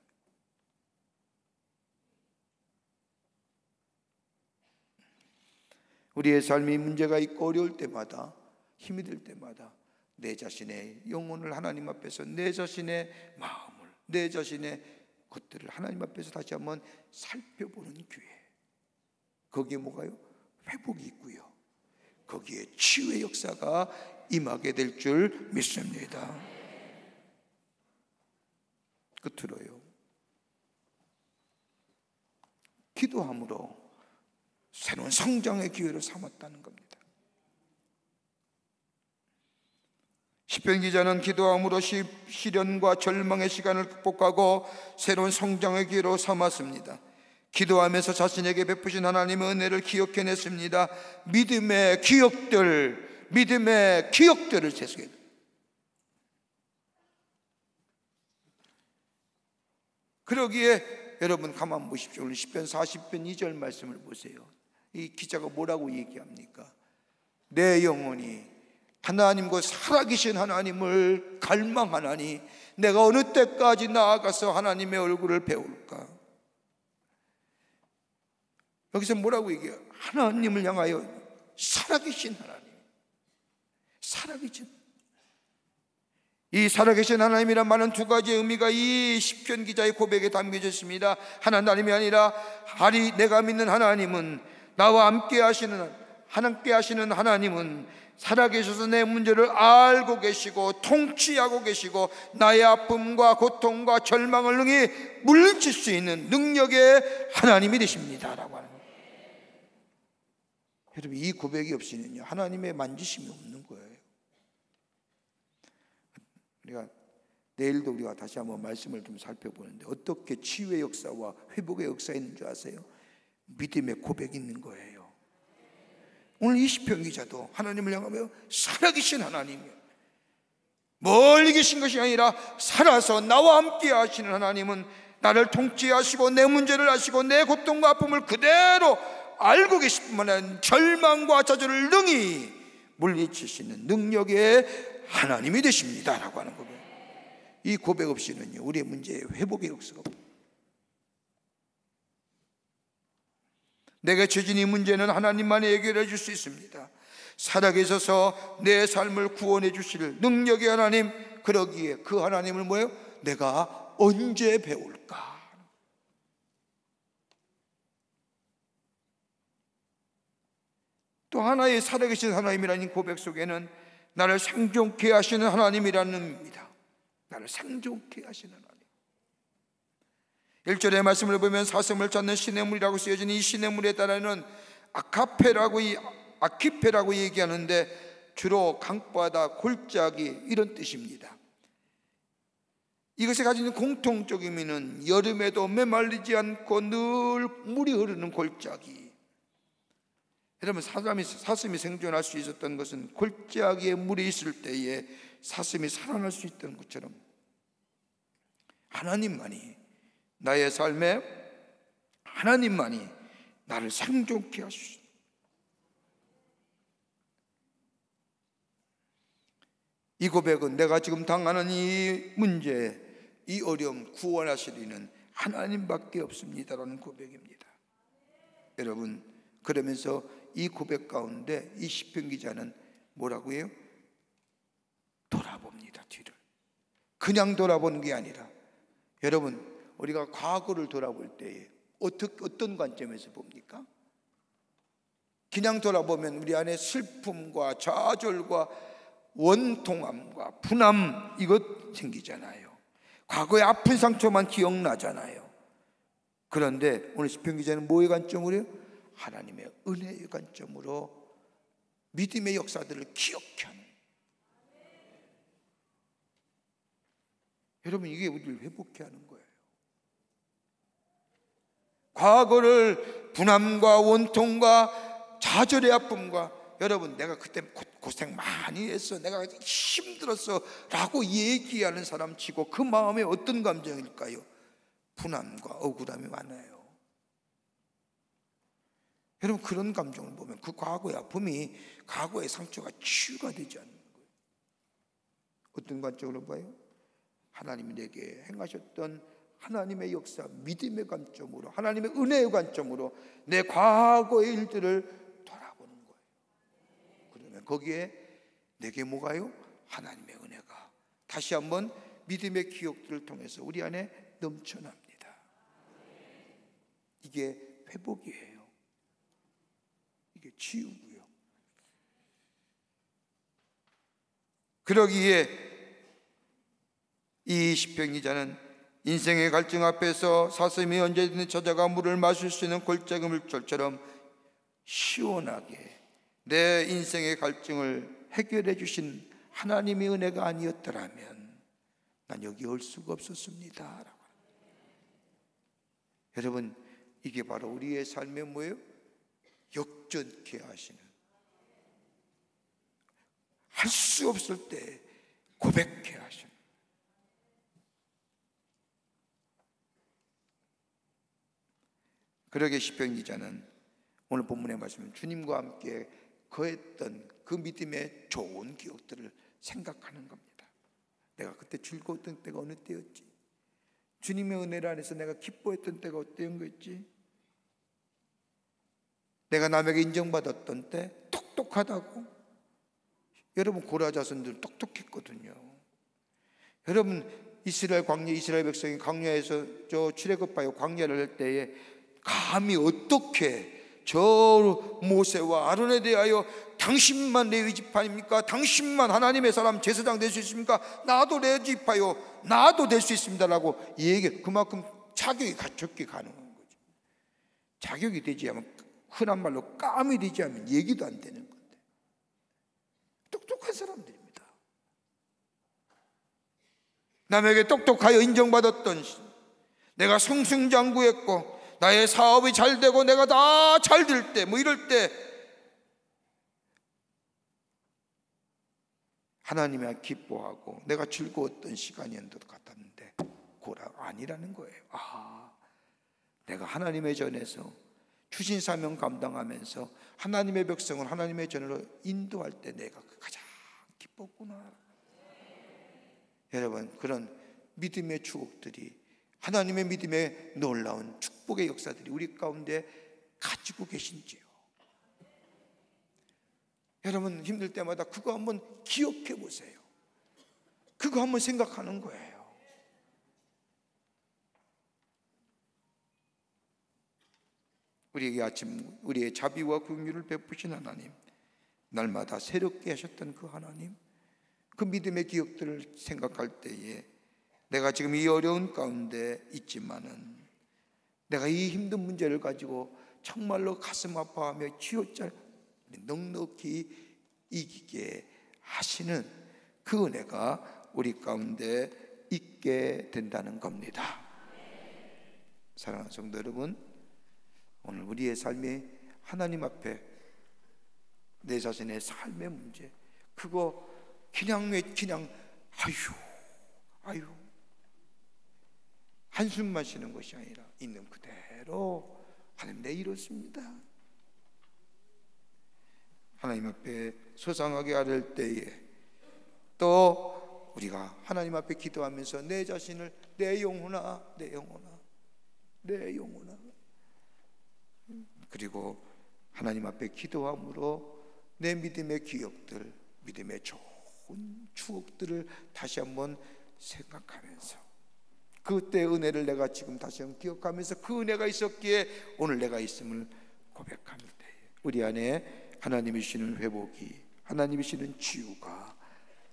우리의 삶이 문제가 있고 어려울 때마다 힘이 들 때마다 내 자신의 영혼을 하나님 앞에서 내 자신의 마음을 내 자신의 것들을 하나님 앞에서 다시 한번 살펴보는 기회. 거기에 뭐가요? 회복이 있고요. 거기에 치유의 역사가 임하게 될 줄 믿습니다. 끝으로요. 기도함으로 새로운 성장의 기회를 삼았다는 겁니다. 시편 기자는 기도함으로 시련과 절망의 시간을 극복하고 새로운 성장의 기회로 삼았습니다. 기도하면서 자신에게 베푸신 하나님의 은혜를 기억해냈습니다. 믿음의 기억들, 믿음의 기억들을 세수해. 그러기에 여러분 가만 보십시오. 오늘 10편 40편 2절 말씀을 보세요. 이 기자가 뭐라고 얘기합니까? 내 영혼이 하나님과 살아계신 하나님을 갈망하나니 내가 어느 때까지 나아가서 하나님의 얼굴을 배울까? 여기서 뭐라고 얘기해요? 하나님을 향하여 살아계신 하나님. 살아계신. 이 살아계신 하나님이란 말은 두 가지의 의미가 이 시편 기자의 고백에 담겨져 있습니다. 하나님이 아니라 하리 내가 믿는 하나님은 나와 함께 하시는 하나님께 하시는 하나님은 살아계셔서 내 문제를 알고 계시고 통치하고 계시고 나의 아픔과 고통과 절망을 능히 물리칠 수 있는 능력의 하나님이 되십니다라고 하는. 여러분 이 고백이 없이는요 하나님의 만지심이 없는 거예요. 우리가 내일도 우리가 다시 한번 말씀을 좀 살펴보는데 어떻게 치유의 역사와 회복의 역사가 있는 줄 아세요? 믿음의 고백이 있는 거예요. 오늘 이 시편 기자도 하나님을 향하며 살아계신 하나님이에요. 멀리 계신 것이 아니라 살아서 나와 함께 하시는 하나님은 나를 통치하시고 내 문제를 아시고 내 고통과 아픔을 그대로 알고 아니라 절망과 좌절을 능히 물리치시는 능력의 하나님이 되십니다 라고 하는 거예요. 이 고백 없이는요 우리의 문제에 역사가 없어요. 내가 처진 이 문제는 하나님만이 해결해 줄 수 있습니다. 살아계셔서 내 삶을 구원해 주실 능력의 하나님, 그러기에 그 하나님을 뭐예요? 내가 언제 배울까? 또 하나의 살아계신 하나님이라는 고백 속에는 나를 생존케 하시는 하나님이라는 의미입니다. 나를 생존케 하시는 하나님. 1절의 말씀을 보면 사슴을 찾는 시냇물이라고 쓰여진 이 시냇물에 따라는 아카페라고 이 아키페라고 얘기하는데 주로 강바다 골짜기 이런 뜻입니다. 이것이 가지는 공통적인 의미는 여름에도 메말리지 않고 늘 물이 흐르는 골짜기. 여러분 사람이 사슴이 생존할 수 있었던 것은 골짜기에 물이 있을 때에 사슴이 살아날 수 있다는 것처럼 하나님만이 나의 삶에 하나님만이 나를 생존케 하시오. 이 고백은 내가 지금 당하는 이 문제, 이 어려움 구원하시리는 하나님밖에 없습니다라는 고백입니다. 여러분 그러면서 이 고백 가운데 이 시편 기자는 뭐라고 해요? 돌아봅니다 뒤를. 그냥 돌아보는 게 아니라 여러분 우리가 과거를 돌아볼 때에 어떻게, 어떤 관점에서 봅니까? 그냥 돌아보면 우리 안에 슬픔과 좌절과 원통함과 분함 이것 생기잖아요. 과거의 아픈 상처만 기억나잖아요. 그런데 오늘 시편 기자는 뭐의 관점으로요? 하나님의 은혜의 관점으로 믿음의 역사들을 기억해 하는. 여러분 이게 우리를 회복해 하는 거예요. 과거를 분함과 원통과 좌절의 아픔과 여러분 내가 그때 고생 많이 했어 내가 힘들었어 라고 얘기하는 사람 치고 그 마음에 어떤 감정일까요? 분함과 억울함이 많아요 여러분 그런 감정을 보면 그 과거의 아픔이 과거의 상처가 치유가 되지 않는 거예요 어떤 관점으로 봐요? 하나님이 내게 행하셨던 하나님의 역사, 믿음의 관점으로, 하나님의 은혜의 관점으로 내 과거의 일들을 돌아보는 거예요. 그러면 거기에 내게 뭐가요? 하나님의 은혜가 다시 한번 믿음의 기억들을 통해서 우리 안에 넘쳐납니다. 이게 회복이에요. 이게 치유고요. 그러기에 이 시편 기자는 인생의 갈증 앞에서 사슴이 언제든 찾아가 물을 마실 수 있는 골짜기 물처럼 시원하게 내 인생의 갈증을 해결해 주신 하나님의 은혜가 아니었더라면 난 여기 올 수가 없었습니다. 여러분 이게 바로 우리의 삶의 뭐예요? 역전케 하시는 할 수 없을 때 고백케 하시는 그러게 시편 기자는 오늘 본문의 말씀 주님과 함께 거했던 그 믿음의 좋은 기억들을 생각하는 겁니다. 내가 그때 즐거웠던 때가 어느 때였지? 주님의 은혜를 안에서 내가 기뻐했던 때가 어떤 거였지? 내가 남에게 인정받았던 때 똑똑하다고? 여러분 고라 자손들 똑똑했거든요. 여러분 이스라엘 광야 이스라엘 백성이 광야에서 저 출애굽하여 광야를 할 때에 감히 어떻게 저 모세와 아론에 대하여 당신만 레위 지파입니까? 당신만 하나님의 사람 제사장 될 수 있습니까? 나도 레위 지파요. 나도 될 수 있습니다라고 얘기 그만큼 자격이 갖췄기 가능한 거죠. 자격이 되지 않으면 흔한 말로 되지 않으면 얘기도 안 되는 건데. 똑똑한 사람들입니다. 남에게 똑똑하여 인정받았던 내가 승승장구했고 나의 사업이 잘 되고 내가 다 잘 될 때 뭐 이럴 때 하나님이 기뻐하고 내가 즐거웠던 시간이었던 것 같았는데 고라 아니라는 거예요. 아, 내가 하나님의 전에서 주신 사명 감당하면서 하나님의 백성을 하나님의 전으로 인도할 때 내가 가장 기뻤구나. 여러분 그런 믿음의 추억들이 하나님의 믿음의 놀라운 축복의 역사들이 우리 가운데 가지고 계신지요. 여러분 힘들 때마다 그거 한번 기억해 보세요. 그거 한번 생각하는 거예요. 우리에게 아침 우리의 자비와 긍휼을 베푸신 하나님, 날마다 새롭게 하셨던 그 하나님, 그 믿음의 기억들을 생각할 때에 내가 지금 이 어려운 가운데 있지만은 내가 이 힘든 문제를 가지고 정말로 가슴 아파하며 쥐어짜 넉넉히 이기게 하시는 그 은혜가 우리 가운데 있게 된다는 겁니다. 사랑하는 성도 여러분, 오늘 우리의 삶이 하나님 앞에 내 자신의 삶의 문제, 그거 그냥 왜 그냥 아유, 아유, 한숨만 쉬는 것이 아니라 있는 그대로 하나님 내 이렇습니다. 하나님 앞에 소상하게 아를 때에 또 우리가 하나님 앞에 기도하면서 내 자신을 내 영혼아 내 영혼아 내 영혼아 그리고 하나님 앞에 기도함으로 내 믿음의 기억들 믿음의 좋은 추억들을 다시 한번 생각하면서 그때 은혜를 내가 지금 다시 한번 기억하면서 그 은혜가 있었기에 오늘 내가 있음을 고백합니다. 우리 안에 하나님이 주시는 회복이 하나님이 주시는 치유가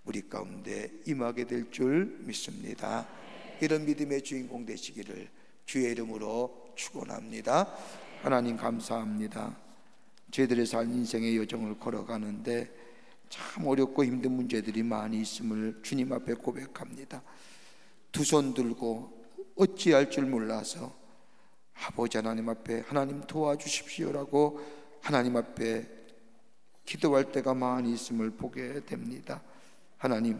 우리 가운데 임하게 될 줄 믿습니다. 이런 믿음의 주인공 되시기를 주의 이름으로 축원합니다. 하나님 감사합니다. 저희들의 살 인생의 여정을 걸어가는데 참 어렵고 힘든 문제들이 많이 있음을 주님 앞에 고백합니다. 두 손 들고 어찌할 줄 몰라서 아버지 하나님 앞에 하나님 도와주십시오라고 하나님 앞에 기도할 때가 많이 있음을 보게 됩니다. 하나님,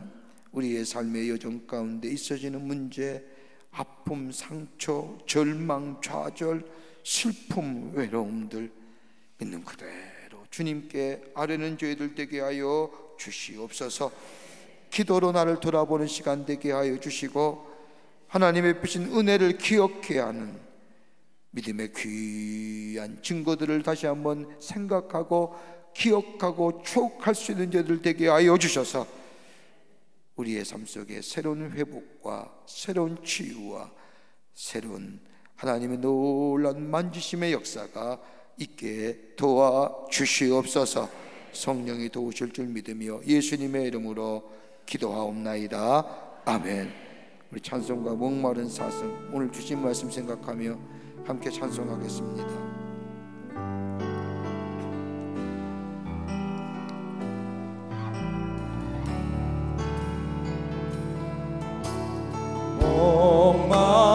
우리의 삶의 여정 가운데 있어지는 문제, 아픔, 상처, 절망, 좌절, 슬픔, 외로움들 있는 그대로 주님께 아뢰는 저희들 되게 하여 주시옵소서. 기도로 나를 돌아보는 시간 되게 하여 주시고 하나님의 주신 은혜를 기억해야 하는 믿음의 귀한 증거들을 다시 한번 생각하고 기억하고 추억할 수 있는 자들 되게 하여 주셔서 우리의 삶 속에 새로운 회복과 새로운 치유와 새로운 하나님의 놀란 만지심의 역사가 있게 도와 주시옵소서. 성령이 도우실 줄 믿으며 예수님의 이름으로 기도하옵나이다. 아멘. 우리 찬송과 목마른 사슴 오늘 주신 말씀 생각하며 함께 찬송하겠습니다. 목마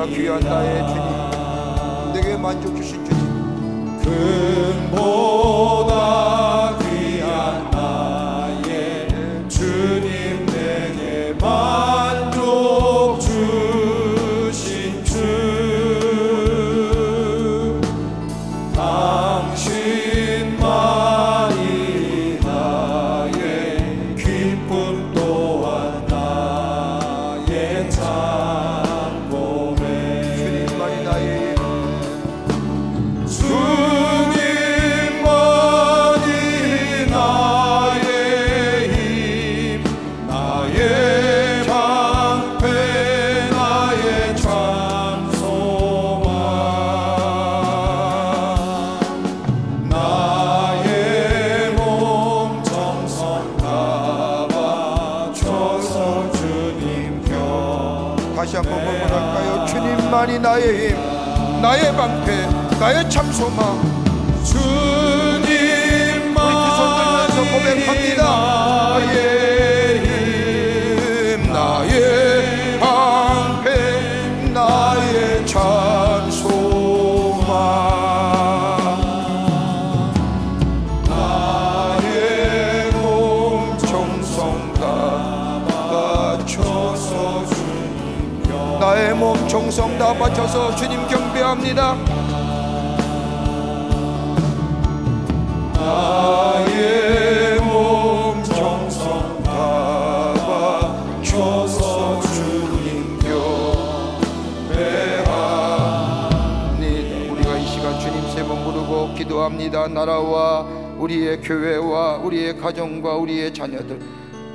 보다 귀한 나의 주님 내게 만족 주신 주님. 금보 나의 참 소망. 주님만이 들면서 고백합니다. 나의 힘 나의 방패 나의 참 소망. 나의 몸 정성 다 바쳐서 주님 곁. 나의 몸 정성 다 바쳐서 주님 경배합니다 기도합니다. 나라와 우리의 교회와 우리의 가정과 우리의 자녀들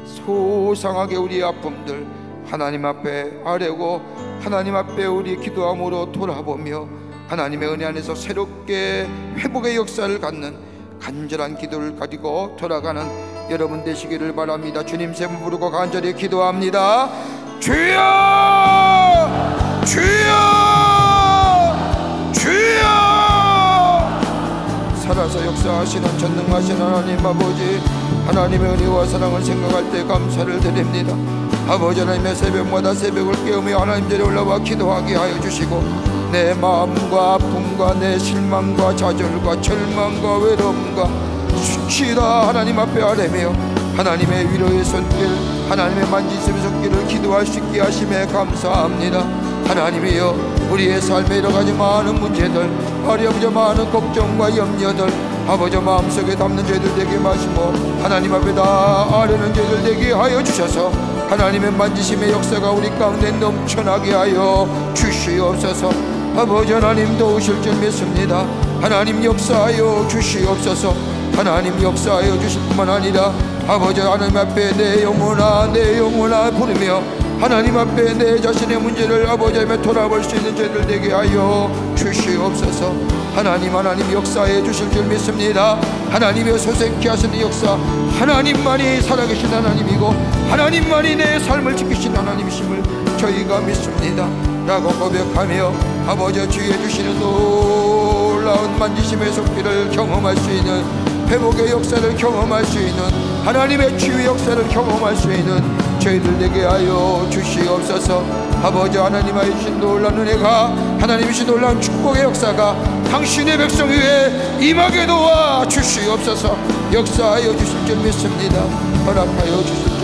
소상하게 우리의 아픔들 하나님 앞에 아뢰고 하나님 앞에 우리 기도함으로 돌아보며 하나님의 은혜 안에서 새롭게 회복의 역사를 갖는 간절한 기도를 가지고 돌아가는 여러분 되시기를 바랍니다. 주님 세번 부르고 간절히 기도합니다. 주여! 주여! 주여 살아서 역사하시는 전능하신 하나님 아버지 하나님의 은혜와 사랑을 생각할 때 감사를 드립니다. 아버지 하나님의 새벽마다 새벽을 깨우며 하나님 자리에 올라와 기도하게 하여 주시고 내 마음과 아픔과 내 실망과 좌절과 절망과 외로움과 수치다 하나님 앞에 아뢰며 하나님의 위로의 손길 하나님의 만지심의 손길을 기도할 수 있게 하심에 감사합니다 하나님이여 우리의 삶에 여러 가지 많은 문제들 어려움저 많은 걱정과 염려들 아버지 마음속에 담는 죄들 되게 마시고 하나님 앞에 다 아뢰는 죄들 되게 하여 주셔서 하나님의 만지심의 역사가 우리 가운데 넘쳐나게 하여 주시옵소서. 아버지 하나님 도우실 줄 믿습니다. 하나님 역사하여 주시옵소서. 하나님 역사하여 주실 뿐만 아니라 아버지 하나님 앞에 내 영혼아 내 영혼아 부르며 하나님 앞에 내 자신의 문제를 아버지 앞에 돌아볼 수 있는 죄들 되게 하여 주시옵소서. 하나님 하나님 역사해 주실 줄 믿습니다. 하나님의 소생케 하시는 역사 하나님만이 살아계신 하나님이고 하나님만이 내 삶을 지키신 하나님이심을 저희가 믿습니다. 라고 고백하며 아버지 주의 주시는 놀라운 만지심의 속기를 경험할 수 있는 회복의 역사를 경험할 수 있는 하나님의 치유 역사를 경험할 수 있는 저희들 되게 하여 주시옵소서. 아버지 하나님 하신 놀라운 은혜가 하나님이신 놀라운 축복의 역사가 당신의 백성 위에 임하게 도와 주시옵소서. 역사하여 주실 줄 믿습니다. 허락하여 줄